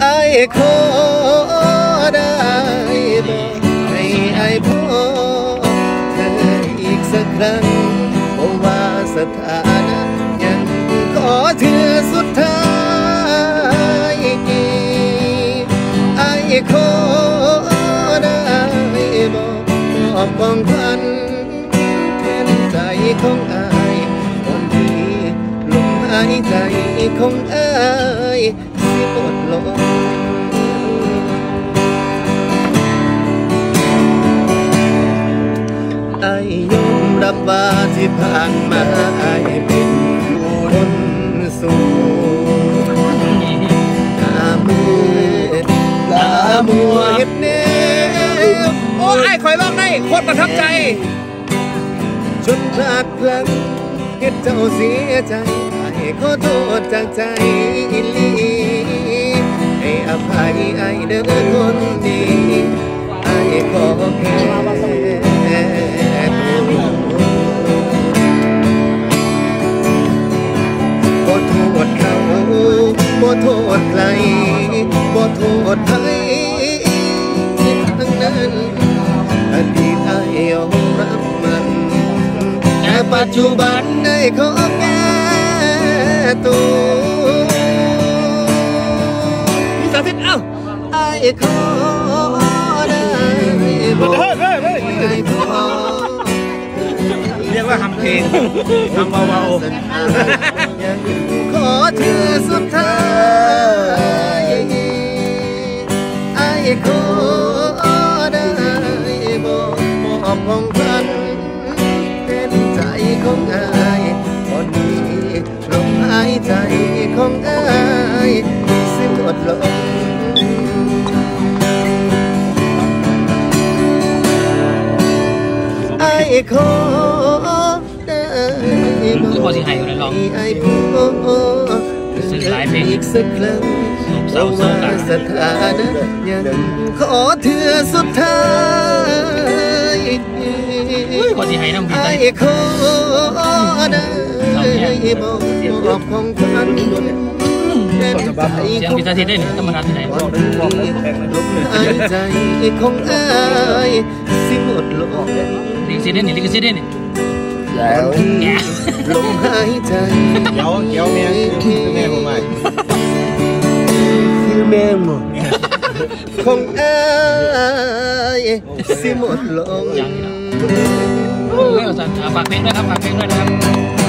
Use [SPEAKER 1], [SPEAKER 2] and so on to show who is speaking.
[SPEAKER 1] ไอ้ขอได้บอกให้ไอ้พ่อเธออีกสักครั้งเพราะว่าสถานะยังขอเธอสุดท้ายไอ้ขอได้บอกมอบของขวัญแทนใจของอายคนที่ลมหายใจของอาย หมดลงไอ้ยอมรับว่าที่ผ่านมาไอ้เป็นคนสูงตามือตามัวเห็ดแนว
[SPEAKER 2] โอ้ไอ้คอยร้องได้โคตรประทับใจ
[SPEAKER 1] จนพลาดพลั้งเห็ดเจ้าเสียใจ ขอโทษจากใจอีหลีให้อภัยไอ้เด้อคนดีไอ้ขอแค่ตัวบ่โทษเขาบ่โทษใครบ่โทษใครทั้งนั้นอดีตอายยอมรับมันแต่ปัจจุบันได้ขอแก้ ตัว
[SPEAKER 2] พี่สาธิตเอ้า
[SPEAKER 1] อายขอได้บอก
[SPEAKER 2] เฮ้ยเฮ้ยเฮ้ย
[SPEAKER 1] ให้พอ
[SPEAKER 2] เรียกว่าทำเพลงทำเบา
[SPEAKER 1] ยังขอเธอสุดท้ายไอ้ขอได้บอกมอบของขวัญเป็นใจของอายคนนี้ลมหาย ใจของอายสิหมดลงไอ้ขอได้บ
[SPEAKER 3] คือ
[SPEAKER 1] อก
[SPEAKER 3] พอสิให้อยู่ในลอง
[SPEAKER 1] ไอ้พ่อ
[SPEAKER 3] ซึ่งหลายเพลง
[SPEAKER 1] อีกสักครั้ง
[SPEAKER 3] เศร้าๆ
[SPEAKER 1] ว่าสถานะยังขอเธอสุดท้าย
[SPEAKER 3] สิให้น้ำพี่
[SPEAKER 1] ไอ้
[SPEAKER 3] ใส่
[SPEAKER 1] ขอได้บอกบอกของขวัญเป็นใจ
[SPEAKER 3] เสียง
[SPEAKER 1] ของ
[SPEAKER 3] พี่สาธิตได้เนี่ยธรรมดาที่ไหน
[SPEAKER 1] คนที่ลมหายใจของอายสิหมดลง
[SPEAKER 3] ลิขสิทธิ์ได้เนี่ยลิขสิทธิ์ได้เนี่ย
[SPEAKER 1] แล้วลมหายใจ
[SPEAKER 2] ๆเดี๋ยวเดี๋ยวแม่คือแม่ผมใหม่
[SPEAKER 1] คือแม่หมดของอายสิหมดลง
[SPEAKER 3] ยังนี่นะเออสั่นฝากเพลงด้วยครับฝากเพลงด้วยนะครับ